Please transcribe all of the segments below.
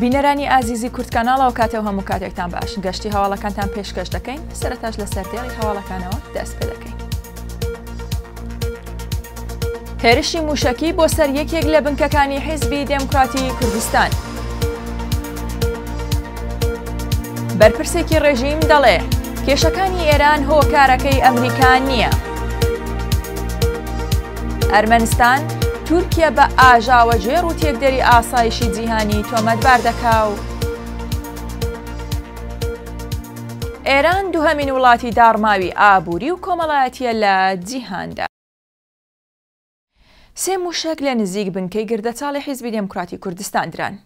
بینەرانی ئازیزی کوردکاناڵ ئەوکاتەو هەموو کاتێکتان باش گەشتی هەواڵەکانتان پێشکەش دەکەین سەرتاش لە سەردێڕی هەواڵەکانەوە دەست پێ دەکەین هێرشی موشەکی بۆ سەر یەکێک لە بنکەکانی حیزبی دێموکراتی کوردستان بەرپرسێکی ڕێژیم دەڵێ کێشەکانی ئێران هۆکارەکەی ئەمریکا نییە. ئەرمەنستان تورکیە بە ئاژاوەگێڕ و تێکدەری ئاسایشی جیهانی تۆمەتبار دەکا و ئێران دووهەمین وڵاتی داڕماوی ئابووری و کۆمەڵایەتیە لە جیهاندا. سێ مووشەک لە نزیک بنکەی گردەچاڵی حیزبی دێموکراتی کوردستان دران.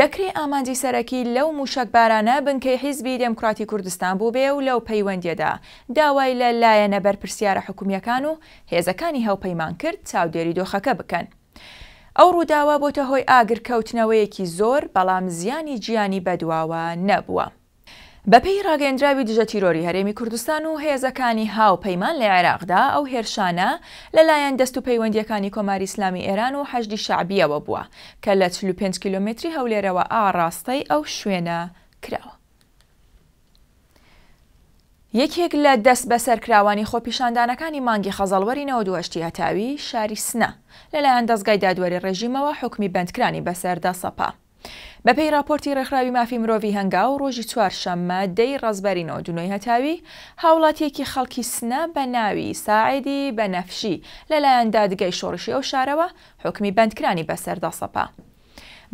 دەکرێ ئامانجی سەرەکی لەو مووشەکبارانە بنکەی حیزبی دێموکڕاتی کوردستان بووبێ و لەو پەیوەندییەدا داوای لە لایەنە بەرپرسیارە حکومییەکان و هێزەکانی هاوپەیمان کرد چاودێری دۆخەکە بکەن. ئەو ڕووداوە بۆتە هۆی ئاگرکەوتنەوەیەکی زۆر، بەڵام زیانی گیانی بەدواوە نەبووە. بەپێی ڕاگەیەندراوی دژە تیرۆری هەرێمی کوردستان و هێزەکانی هاوپەیمان لە عێراقدا، ئەو هێرشانە لەلایەن دەست و پەیوەندییەکانی کۆماری ئیسلامی ئێران و حەشدی شەعبییەوە بووە کە لە چل و پێنج کیلۆمێتری هەولێرەوە ئاڕاستەی ئەو شوێنە کراوە. یەکێک لە دەستبەسەرکراوانی خۆپیشاندانەکانی مانگی خەزەڵ وەری نەوەد و هەشتی هەتاوی شاری سنە، لەلایەن دەزگای دادوەری ڕێژیمەوە حوکمی بەندکرانی بەسەردا سەپا. بەپێی ڕاپۆرتی ڕێکخراوی مافی مرۆڤی هەنگاو، ڕۆژی چوارشەممە دە ی ڕەزبەری نۆ دونۆی هەتاوی، هاوڵاتییەکی خەڵکی سنە بە ناوی ساعدی بەنەفشی لەلایەن دادگای شۆڕشی ئەو شارەوە حوکمی بەندکرانی بەسەردا سەپا.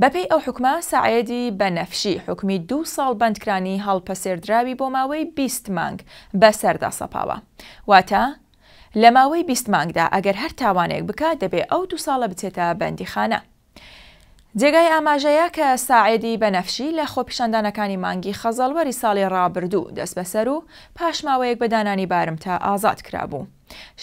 بەپێی ئەو حوکمە، ساعدی بەنەفشی حوکمی دوو ساڵ بەندکرانی هەڵپەسێردراوی بۆ ماوەی بیست مانگ بەسەردا سەپاوە. واتە لە ماوەی بیست مانگدا ئەگەر هەر تاوانێک بکات دەبێ ئەو دوو ساڵە بچێتە بەندیخانە. جێگای ئاماژەیە کە ساعێدی بەنەفشی لە خۆپیشاندانەکانی مانگی خەزەڵوەری ساڵی ڕابردوو دەستبەسەر و پاش ماوەیەک بە دانانی بارمتە ئازاد کرابوو.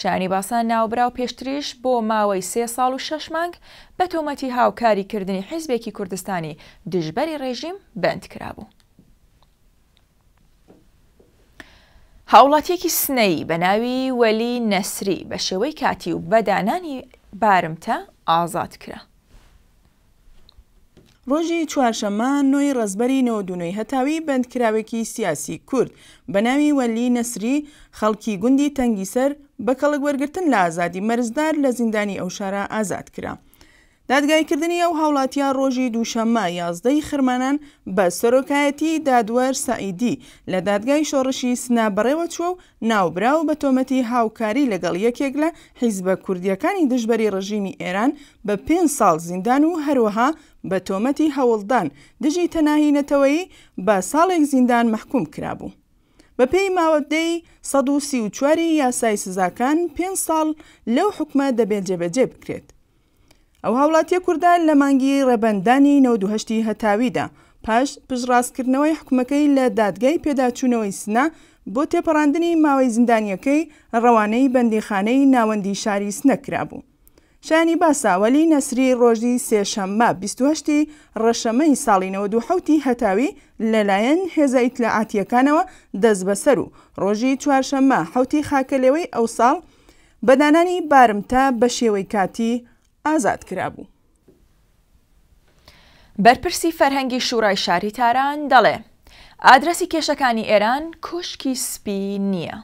شایانی باسە ناوبراو پێشتریش بۆ ماوەی سێ ساڵ و شەش مانگ بە تۆمەتی هاوکاری کردنی حیزبێکی کوردستانی دژبەری ڕێژیم بەند کرابوو. هاوڵاتیەکی سنەیی بە ناوی وەلی نەسری بە شێوەی کاتی و بە دانانی بارمتە ئازاد کرا. ڕۆژی چوارشەممە نۆی ڕەزبەری نۆدونۆی هەتاوی بەندکراوێکی سیاسی کورد بە ناوی وەلی نەسری خەڵکی گوندی تەنگیسەر بە کەڵک وەرگرتن لە ئازادی مەرزدار لە زیندانی ئەو شارە ئازاد کرا. دادگایکردنی ئەو هاوڵاتییە ڕۆژی دووشەممە یازدە ی خرمانان بە سەرۆکایەتیی دادوەر سەعیدی لە دادگای شۆڕشی سنە بەڕێوەچووە و ناوبراو بە تۆمەتی هاوکاری لەگەڵ یەکێک لە حیزبە کوردییەکانی دژبەری ڕژیمی ئێران بە پێنج ساڵ زیندان و هەروەها بە تۆمەتی هەوڵدان دژی تەناهیی نەتەوەیی بە ساڵێک زیندان مەحکووم کرابوو. بەپێی مادەی سەد و سی و چوار ی یاسای سزاکان، پێنج ساڵ لەو حوکمە دەبێت جێبەجێ بکرێت. ئەو هاوڵاتیە کوردە لە مانگی ڕێبەندانی نەود و هەشتی هەتاویدا پاش پشڕاستکردنەوەی حکومەکەی لە دادگای پێداچوونەوەی سنە بۆ تێپەڕاندنی ماوەی زیندانیەکەی ڕەوانەی بەندیخانەی ناوەندی شاری سنە کرابوو. شایانی باسە وەلی نەسری ڕۆژی سێشەممە بیست و هەشت ی ڕەشەمەی ساڵی نەوەد و حەوت ی هەتاوی لەلایەن هێزە ئیتلاعاتییەکانەوە دەستبەسەر و ڕۆژی چوارشەممە حەوت ی خاکەلێوەی ئەوساڵ بە دانانی بارمتە بە شێوەی کاتی ئازاد کرابوو. بەرپرسی فەرهەنگی شوڕای شاری تاران دەڵێ ئادرەسی کێشەکانی ئێران کۆشکی سپی نییە.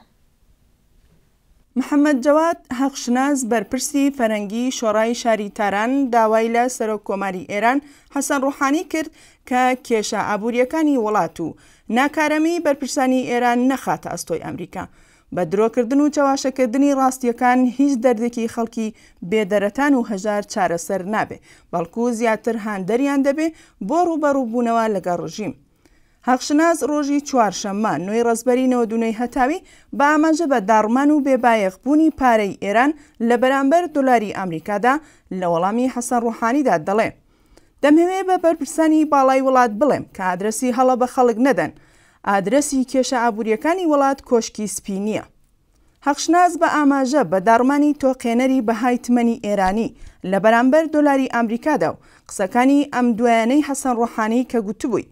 محەمەد جەواد هەقشناس بەرپرسی فەرهەنگی شۆڕای شاری تاران داوای لە سەرۆک کۆماری ئێران حەسەن ڕوحانی کرد کە کێشە ئابوورییەکانی وڵات و ناکارەمی بەرپرسانی ئێران نەخاتە ئەستۆی ئەمریکا بە درۆکردن و چەواشەکردنی ڕاستییەکان هیچ دەردێکی خەڵکی بێ دەرەتان و هەژار چارەسەر نابێ، بەڵکوو زیاتر هاندەریان دەبێ بۆ ڕووبەڕووبوونەوە لەگەڵ ڕژیم. هەقشناس ڕۆژی چوارشەممە، نۆی ڕەزبەری نەوەد و نۆی هەتاوی بە ئاماژە بە داڕمان و بێ بایەخ بوونی پارەی ئێران لە بەرامبەر دۆلاری ئامریکادا لە وەڵامی حەسەن ڕوحانیدا دەڵێ، دەمهەوێ بە بەرپرسانی باڵای وڵات بڵێم کە ئادرەسی هەڵە بە خەڵک نەدەن، ئادرەسی کێشە ئابوورییەکانی وڵات کۆشکی سپی نییە. هەقشناس بە ئاماژە بە داڕمانی تۆقێنەری بەهای تمەنی ئێرانی لە بەرامبەر دۆلاری ئامریکادا و قسەکانی ئەم دوایانەی حەسەن ڕۆحانی کە گوتبووی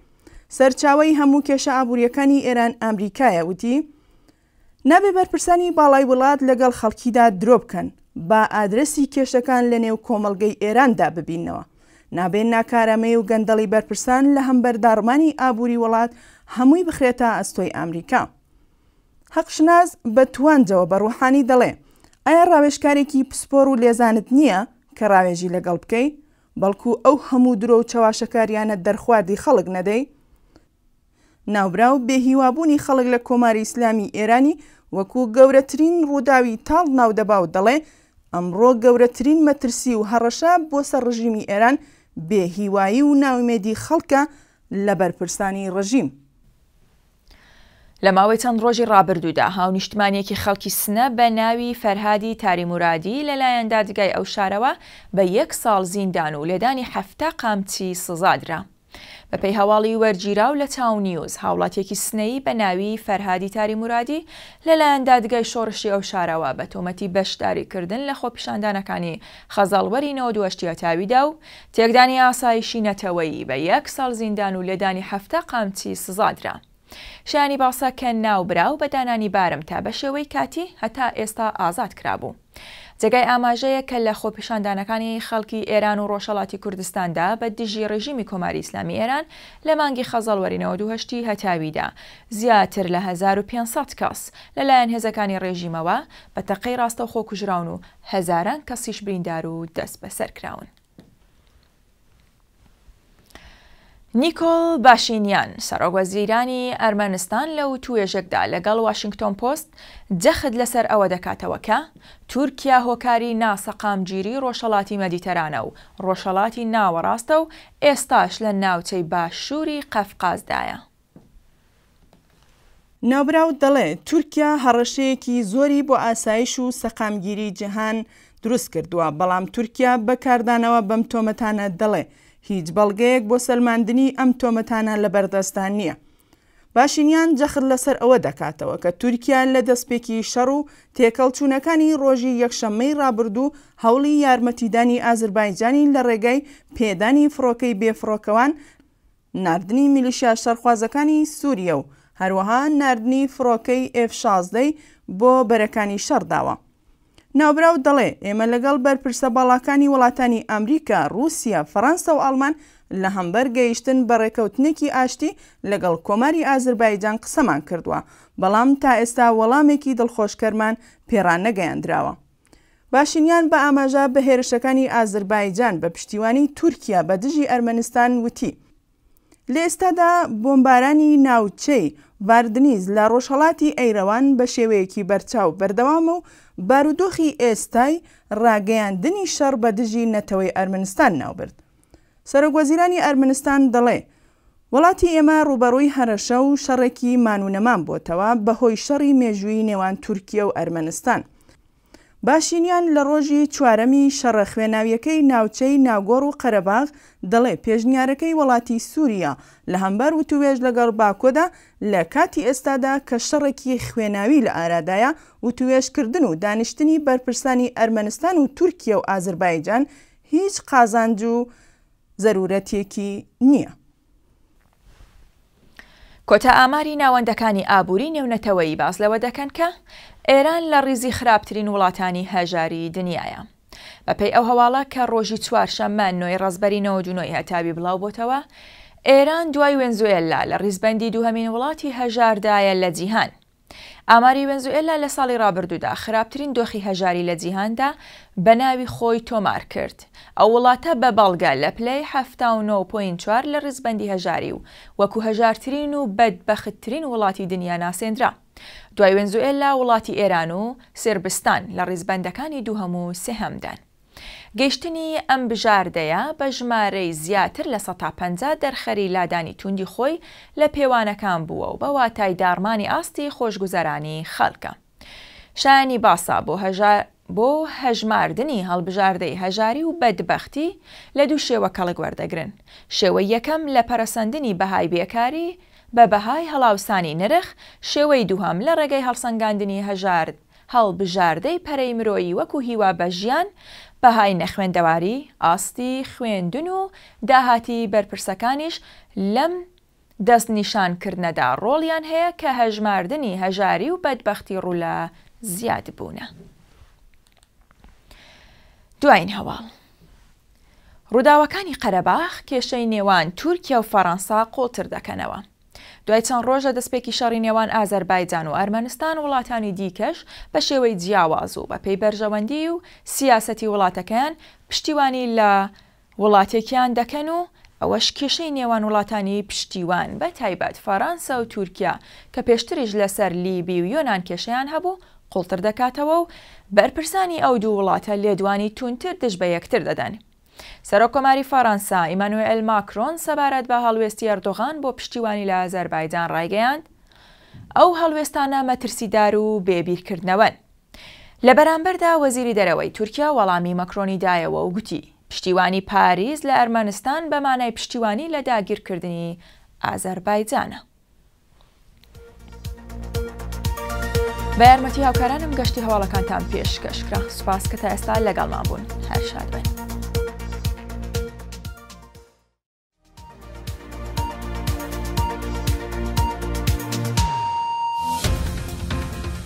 سەرچاوەی هەموو کێشە ئابوورییەکانی ئێران ئامریکایە وتی، نابێ بەرپرسانی باڵای وڵات لەگەڵ خەڵکیدا درۆ بکەن، با ئادرەسی کێشەکان لە نێو کۆمەڵگەی ئێراندا ببیننەوە. نابێ ناکارامەی و گەندەڵی بەرپرسان لە هەمبەر داڕمانی ئابووری وڵات هەمووی بخرێتە ئەستۆی ئامریکا. هەقشناس بە توانجەوە بە ڕوحانی دەڵێ، ئایا ڕاوێژکارێکی پسپۆڕ و لێزانت نییە کە ڕاوێژی لەگەڵ بکەی، بەڵکوو ئەو هەموو درۆ و چەواشەکارییانە دەرخواردی خەڵک نەدەی؟ ناوبراو بێ هیوابوونی خەڵک لە کۆماری ئیسلامی ئێرانی وەکوو گەورەترین ڕووداوی تاڵ ناو دەبا و دەڵێ، ئەمڕۆ گەورەترین مەترسی و هەڕەشە بۆ سەر ڕژیمی ئێران بێ هیوایی و نائومێدی خەڵکە لە بەرپرسانی ڕژیم. لە ماوەی چەند ڕۆژی ڕابردوودا هاونیشتمانییەکی خەڵکی سنە بە ناوی فەرهادی تاری مورادی لە لایەن دادگای ئەو شارەوە بە یەک ساڵ زیندان و لێدانی حەفتا قامچی سزا درا. بەپێی هەواڵی وەرگیراو لە تاون نیوز، هاوڵاتییەکی سنەیی بە ناوی فەرهادی تاری مورادی لەلایەن دادگای شۆڕشی ئەو شارەوە بە تۆمەتی بەشداریکردن لە خۆپیشاندانەکانی خەزەڵوەری نەوەد و هەشت یەتاویدا و تێکدانی ئاسایشی نەتەوەیی بە یەک ساڵ زیندان و لێدانی حەفتا قامچی سزادرا. شایانی باسە کە ناوبراو بە دانانی بارمتە بە شێوەی کاتی هەتا ئێستا ئازاد کرابوو. جێگای ئاماژەیە کە لە خۆپیشاندانەکانی خەڵکی ئێران و ڕۆژهەڵاتی کوردستاندا بە دژی ڕێژیمی کۆماری ئیسلامی ئێران لە مانگی خەزەڵوەری نەوەد و هەشت ی هەتاویدا زیاتر لە هەزار و پێنج سەد کەس لە لایەن هێزەکانی ڕێژیمەوە بە تەقەی ڕاستەوخۆ کوژراون و هەزاران کەسیش بریندار و دەسبەسەر کراون. نیکۆڵ باشینیان، سەرۆک وەزیرانی ئەرمەنستان لە وتووێژێکدا لەگەڵ واشنگتۆن پۆست جەخت لەسەر ئەوە دەکاتەوە کە تورکیا هۆکاری ناسەقامگیری ڕۆژهەڵاتی مەدیتەرانە و ڕۆژهەڵاتی ناوەڕاستە و ئێستاش لە ناوچەی باشووری قەفقازدایە. ناوبراو دەڵێ تورکیا هەڕەشەیەکی زۆری بۆ ئاسایش و سەقامگیری جیهان دروست کردووە، بەڵام تورکیا بە کاردانەوە بەم تۆمەتانە دەڵێ هیچ بەڵگەیەک بۆ سەلماندنی ئەم تۆمەتانە لە بەردەستدا نییە. باشینیان جەخت لەسەر ئەوە دەکاتەوە کە تورکیا لە دەستپێکی شەڕ و تێکەڵچوونەکانی ڕۆژی یەکشەممەی ڕابردوو هەوڵی یارمەتیدانی ئازربایجانی لە ڕێگای پێدانی فڕۆکەی بێفڕۆکەوان ناردنی میلیشیا شەڕخوازەکانی سووریە و هەروەها ناردنی فڕۆکەی ئێف شازدە ی بۆ بەرەکانی شەڕ داوە. ناوبراو دەڵێ ئێمە لەگەڵ بەرپرسە باڵاکانی وڵاتانی ئامریکا، ڕووسیە، فەڕەنسە و ئاڵمان لە هەمبەر گەیشتن بە ڕێکەوتنێکی ئاشتی لەگەڵ کۆماری ئازربایجان قسەمان کردووە، بەڵام تا ئێستا وەڵامێکی دڵخۆشکەرمان پێ ڕانەگەیاندراوە. باشینیان بە ئاماژە بە هێرشەکانی ئازربایجان بە پشتیوانی تورکیا بە دژی ئەرمەنستان وتی، لە ئێستادا بۆمبارانی ناوچەی ڤاردنیز لە ڕۆژهەڵاتی ئەیرەوان بە شێوەیەکی بەرچاو بەردەوامە و بارودۆخی ئێستای ڕاگەیاندنی شەڕ بە دژی نەتەوەی ئەرمەنستان ناوبرد. سەرۆکوەزیرانی ئەرمنستان دەڵێ، وڵاتی ئێمە ڕووبەڕووی هەرەشە و شەڕێکی مان و نەمان بۆتەوە بەهۆی شەڕی مێژوویی نێوان تورکیە و ئەرمەنستان. باشینیان لە ڕۆژی چوارەمی شەڕە خوێناویەکەی ناوچەی ناگۆڕو قەرەباغ دەڵێ پێشنیارەکەی وڵاتی سوریە لە هەمبەر وتووێژ لەگەڵ باکۆدا لە کاتی ئێستادا کە شەڕێکی خوێناوی لە ئارادایە وتووێژکردن و دانیشتنی بەرپرسانی ئەرمەنستان و تورکیە و ئازربایجان هیچ قازانج و زەرورەتێکی نییە. کۆتا ئاماری ناوەندەکانی ئابووری نێونەتەوەیی باس لەوە دەکەن کە ئێران لە ڕیزی خراپترین وڵاتانی هەژاری دنیایە. بەپێی ئەو هەواڵە کە ڕۆژی چوارشەممە نۆی ڕەزبەری نەوەدونۆی هەتاوی بڵاوبۆتەوە، ئێران دوای وێنزوێلا لە ڕیزبەندی دووهەمین وڵاتی هەژاردایە لە جیهان. ئاماری وێنزوئێلا لە ساڵی ڕابردوودا خراپترین دۆخی هەژاری لە جیهاندا بە ناوی خۆی تۆمار کرد. ئەو وڵاتە بە بەڵگە لە پلەی حەفتا و نۆ پۆینت چوار لە ڕیزبەندی هەژاری و وەکو هەژارترین و بەدبەختترین وڵاتی دنیا ناسێندرا. دوای وێنزوئێلا وڵاتی ئێران و سربستان لە ڕیزبەندەکانی دووهەم و سێهەمدان. گەیشتنی ئەم بژاردەیە بە ژمارەی زیاتر لە سەتا پەنجا دەرخەری لادانی تووندی خۆی لە پێوانەکان بووە و بە واتای داڕمانی ئاستی خۆشگوزەرانی خەڵکە. شایانی باسە بۆ بۆ هەژماردنی هەڵبژاردەی هەژاری و بەدبەختی لە دوو شێوە کەڵک وەردەگرن، شێوەی یەکەم لە پەرەسەندنی بەهای بێکاری بە بەهای هەڵاوسانی نرخ، شێوەی دووهەم لە ڕێگەی هەڵسەنگاندنی هەژار، هەڵبژاردەی پەرەی مرۆیی وەکو هیوا بە ژیان، بەهای نەخوێندەواری، ئاستی خوێندن و داهاتی بەرپرسەکانیش لەم دەستنیشانکردنەدا ڕۆڵیان هەیە کە هەژماردنی هەژاری و بەدبەختی ڕوولا زیادبوونە. دوایین هەواڵ، ڕووداوەکانی قەرەباخ کێشەی نێوان تورکیا و فەرەنسا قوڵتر دەکەنەوە. دوای چەند ڕۆژ لە دەستپێکی شەڕی نێوان ئازەربایجان و ئەرمەنستان وڵاتانی دیکەش بە شێوەی جیاواز و بەپێی بەرژەوەندیی و سیاسەتی وڵاتەکەیان پشتیوانی لە وڵاتێکیان دەکەن و ئەوەش کێشەی نێوان وڵاتانی پشتیوان بە تایبەت فەرانسە و تورکیا کە پێشتریش لەسەر لیبی و یۆنان کێشەیان هەبوو قوڵتر دەکاتەوە و بەرپرسانی ئەو دوو وڵاتە لێدوانی توندتر دژ بە یەکتر دەدەن. سەرۆککۆماری فەڕەنسا، ئیمانوئێل ماکرۆن سەبارەت بە هەڵوێستی ئەردۆغان بۆ پشتیوانی لە ئازەربایجان ڕایگەیاند، ئەو هەڵوێستانە مەترسیدار و بێ بیرکردنەوەن. لە بەرامبەردا وەزیری دەرەوەی تورکیا وەڵامی مەکرۆنی دایەوە و گوتی، پشتیوانی پاریس لە ئەرمەنستان بە مانای پشتیوانی لە داگیرکردنی ئازەربایجانە. بە یارمەتی هاوکارانم گەشتی هەواڵەکانتان پێشکەشکرا سوپاس کە تا ئێستا لەگەڵمان بوون هەر شاد بن.